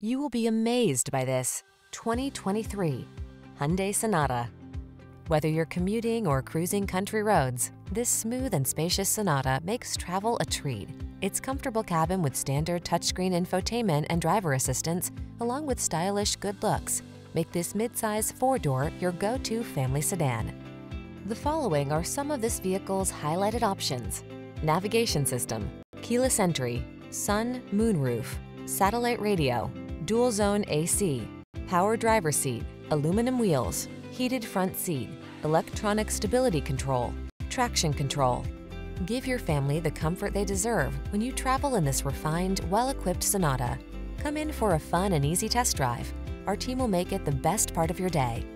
You will be amazed by this 2023 Hyundai Sonata. Whether you're commuting or cruising country roads, this smooth and spacious Sonata makes travel a treat. Its comfortable cabin with standard touchscreen infotainment and driver assistance, along with stylish good looks, make this midsize four-door your go-to family sedan. The following are some of this vehicle's highlighted options. Navigation system, keyless entry, sun, moonroof, satellite radio, dual zone AC, power driver seat, aluminum wheels, heated front seat, electronic stability control, traction control. Give your family the comfort they deserve when you travel in this refined, well-equipped Sonata. Come in for a fun and easy test drive. Our team will make it the best part of your day.